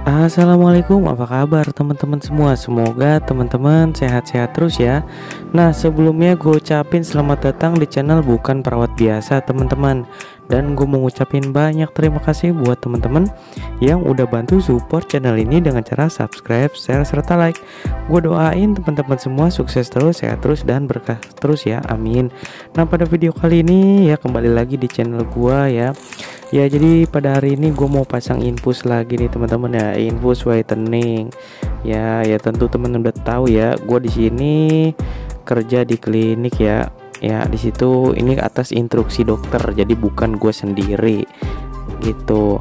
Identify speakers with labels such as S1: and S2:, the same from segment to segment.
S1: Assalamualaikum, apa kabar teman-teman semua? Semoga teman-teman sehat-sehat terus ya. Nah, sebelumnya gue ucapin selamat datang di channel Bukan Perawat Biasa, teman-teman. Dan gue mau ngucapin banyak terima kasih buat teman-teman yang udah bantu support channel ini dengan cara subscribe, share, serta like. Gue doain teman-teman semua sukses terus, sehat terus, dan berkah terus ya. Amin. Nah, pada video kali ini ya kembali lagi di channel gue ya. Ya jadi pada hari ini gue mau pasang infus lagi nih teman-teman ya infus whitening ya ya tentu teman udah tahu ya gue di sini kerja di klinik ya ya di situ ini atas instruksi dokter jadi bukan gue sendiri gitu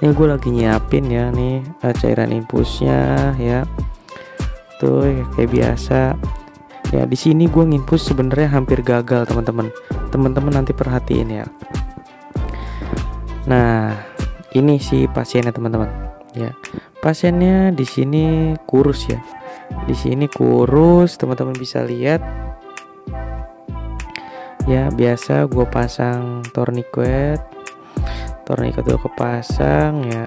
S1: ini gue lagi nyiapin ya nih eh, cairan infusnya ya tuh kayak biasa ya di sini gue nginfus sebenarnya hampir gagal teman-teman teman-teman nanti perhatiin ya Nah, ini si pasiennya teman-teman. Ya, pasiennya di sini kurus ya. Di sini kurus, teman-teman bisa lihat. Ya, biasa gue pasang tourniquet. Tourniquet tuh kepasang ya.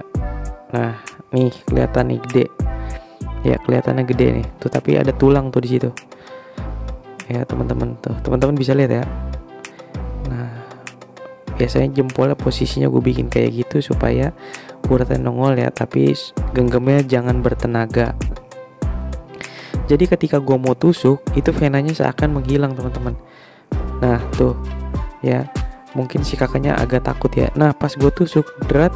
S1: Nah, nih kelihatan nih gede. Ya, kelihatannya gede nih. Tuh tapi ada tulang tuh di situ. Ya, teman-teman tuh. Teman-teman bisa lihat ya biasanya jempolnya posisinya gue bikin kayak gitu supaya uratnya nongol ya tapi genggamnya jangan bertenaga jadi ketika gue mau tusuk itu venanya seakan menghilang teman-teman nah tuh. Ya mungkin si kakaknya agak takut ya. Nah pas gue tusuk berat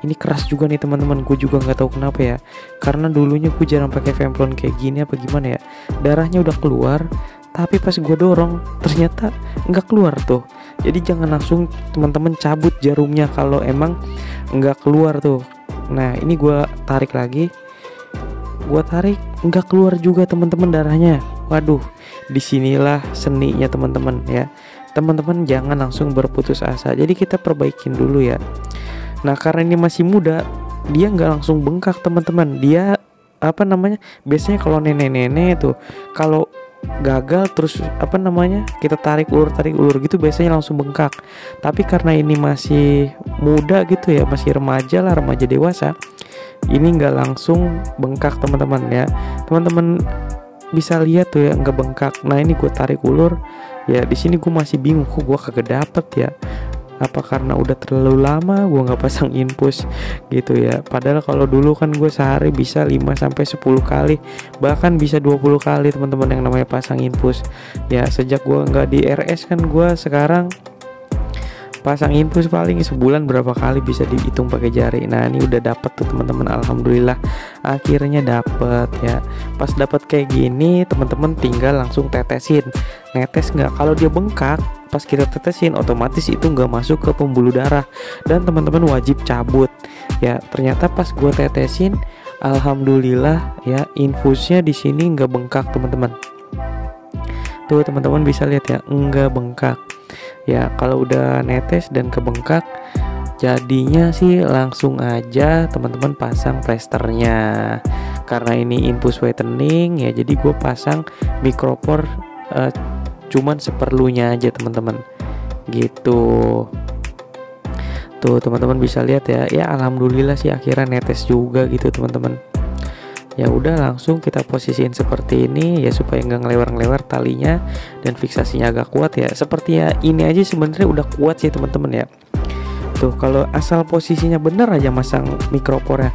S1: ini keras juga nih teman-teman. Gue juga nggak tahu kenapa ya. Karena dulunya gue jarang pakai vemplon kayak gini apa gimana ya. Darahnya udah keluar tapi pas gue dorong ternyata nggak keluar tuh. Jadi jangan langsung teman-teman cabut jarumnya kalau emang nggak keluar tuh. Nah ini gue tarik lagi. Gue tarik nggak keluar juga teman-teman darahnya waduh di sinilah seninya teman-teman ya. Teman-teman jangan langsung berputus asa. Jadi kita perbaikin dulu ya. Nah karena ini masih muda dia nggak langsung bengkak teman-teman. Dia apa namanya biasanya kalau nenek-nenek tuh kalau gagal terus apa namanya kita tarik ulur tarik ulur gitu biasanya langsung bengkak. Tapi karena ini masih muda gitu ya masih remaja lah remaja dewasa ini nggak langsung bengkak teman-teman ya. Teman-teman bisa lihat tuh ya nggak bengkak nah ini gue tarik ulur. Ya di sini gue masih bingung kok gue kagak dapet ya? Apa karena udah terlalu lama gue nggak pasang infus gitu ya? Padahal kalau dulu kan gue sehari bisa 5 sampai 10 kali bahkan bisa 20 kali teman-teman yang namanya pasang infus ya sejak gue nggak di RS kan gue sekarang pasang infus paling sebulan berapa kali bisa dihitung pakai jari. Nah ini udah dapet tuh teman-teman. Alhamdulillah akhirnya dapet ya. Pas dapet kayak gini teman-teman tinggal langsung tetesin. Netes nggak? Kalau dia bengkak pas kita tetesin otomatis itu nggak masuk ke pembuluh darah. Dan teman-teman wajib cabut. Ya ternyata pas gue tetesin alhamdulillah ya infusnya di sini nggak bengkak teman-teman. Tuh teman-teman bisa lihat ya nggak bengkak ya kalau udah netes dan kebengkak jadinya sih langsung aja teman-teman pasang plesternya karena ini infus whitening ya jadi gue pasang mikropor uh, cuman seperlunya aja teman-teman. Gitu. Tuh teman-teman bisa lihat ya. Ya alhamdulillah sih akhirnya netes juga gitu teman-teman ya udah langsung kita posisiin seperti ini ya supaya nggak ngelewar-ngelewar talinya dan fiksasinya agak kuat ya. Seperti ya ini aja sebenarnya udah kuat sih teman-teman ya. Tuh kalau asal posisinya bener aja masang mikropor ya.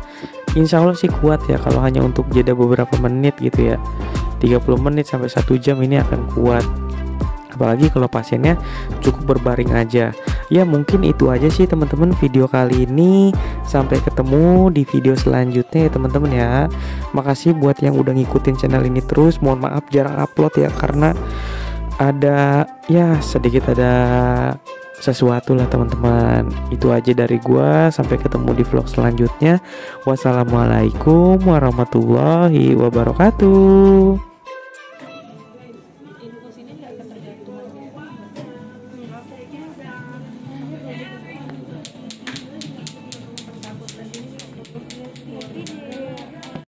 S1: Insya Allah sih kuat ya kalau hanya untuk jeda beberapa menit gitu ya. 30 menit sampai satu jam ini akan kuat. Apalagi kalau pasiennya cukup berbaring aja ya mungkin itu aja sih teman-teman video kali ini. Sampai ketemu di video selanjutnya ya teman-teman ya. Makasih buat yang udah ngikutin channel ini terus. Mohon maaf jarang upload ya karena ada ya sedikit ada sesuatu lah teman-teman. Itu aja dari gua. Sampai ketemu di vlog selanjutnya. Wassalamualaikum warahmatullahi wabarakatuh